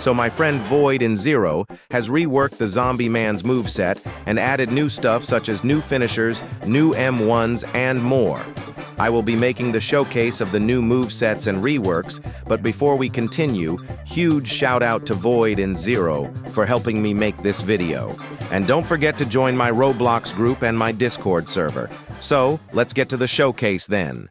So my friend Void in Zero has reworked the Zombie Man's moveset and added new stuff such as new finishers, new M1s, and more. I will be making the showcase of the new movesets and reworks, but before we continue, huge shout out to Void in Zero for helping me make this video. And don't forget to join my Roblox group and my Discord server. So, let's get to the showcase then.